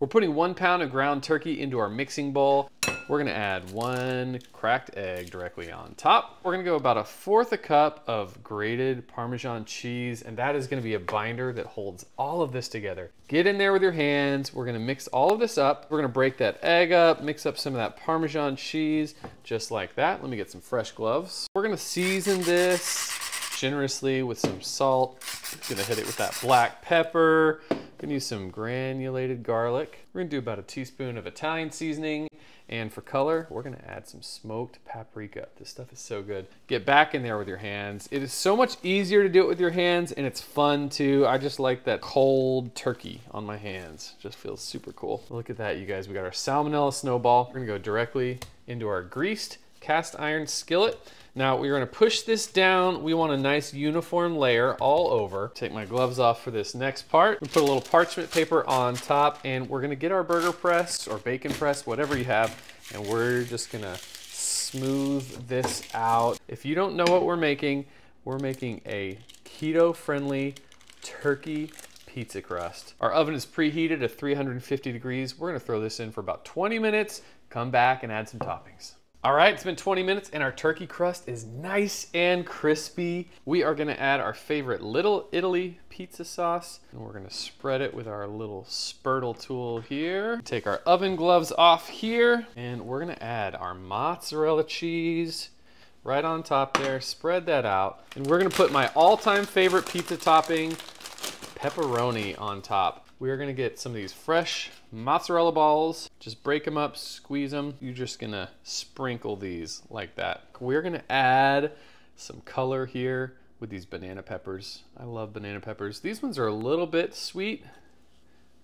We're putting one pound of ground turkey into our mixing bowl. We're gonna add one cracked egg directly on top. We're gonna go about a fourth a cup of grated Parmesan cheese, and that is gonna be a binder that holds all of this together. Get in there with your hands. We're gonna mix all of this up. We're gonna break that egg up, mix up some of that Parmesan cheese, just like that. Let me get some fresh gloves. We're gonna season this generously with some salt. Gonna hit it with that black pepper. Gonna use some granulated garlic. We're gonna do about a teaspoon of Italian seasoning. And for color, we're gonna add some smoked paprika. This stuff is so good. Get back in there with your hands. It is so much easier to do it with your hands and it's fun too. I just like that cold turkey on my hands. Just feels super cool. Look at that, you guys. We got our salmonella snowball. We're gonna go directly into our greased cast iron skillet. Now we're gonna push this down. We want a nice uniform layer all over. Take my gloves off for this next part. We put a little parchment paper on top and we're gonna get our burger press or bacon press, whatever you have, and we're just gonna smooth this out. If you don't know what we're making, we're making a keto-friendly turkey pizza crust. Our oven is preheated at 350 degrees. We're gonna throw this in for about 20 minutes, come back and add some toppings. All right, it's been 20 minutes and our turkey crust is nice and crispy. We are gonna add our favorite Little Italy pizza sauce and we're gonna spread it with our little spurtle tool here. Take our oven gloves off here and we're gonna add our mozzarella cheese right on top there, spread that out. And we're gonna put my all-time favorite pizza topping, pepperoni on top. We are gonna get some of these fresh mozzarella balls. Just break them up, squeeze them. You're just gonna sprinkle these like that. We're gonna add some color here with these banana peppers. I love banana peppers. These ones are a little bit sweet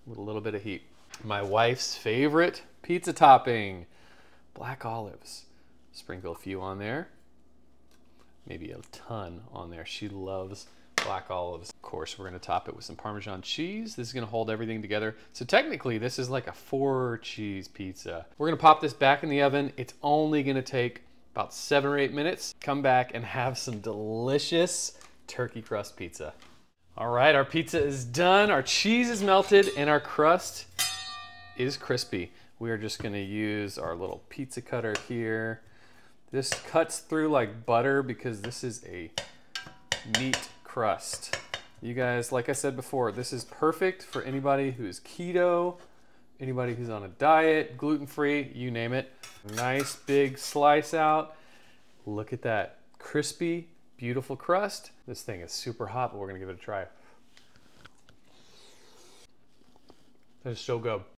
with a little bit of heat. My wife's favorite pizza topping, black olives. Sprinkle a few on there. Maybe a ton on there. She loves black olives. Course, we're gonna top it with some Parmesan cheese. This is gonna hold everything together. So technically, this is like a four cheese pizza. We're gonna pop this back in the oven. It's only gonna take about seven or eight minutes. Come back and have some delicious turkey crust pizza. All right, our pizza is done. Our cheese is melted and our crust is crispy. We are just gonna use our little pizza cutter here. This cuts through like butter because this is a meat crust. You guys, like I said before, this is perfect for anybody who's keto, anybody who's on a diet, gluten-free, you name it. Nice big slice out. Look at that crispy, beautiful crust. This thing is super hot, but we're gonna give it a try. That is so good.